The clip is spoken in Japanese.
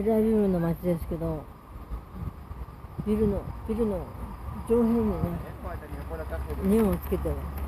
テルアビブの街ですけどビルのビルの上辺にねネオンをつけてます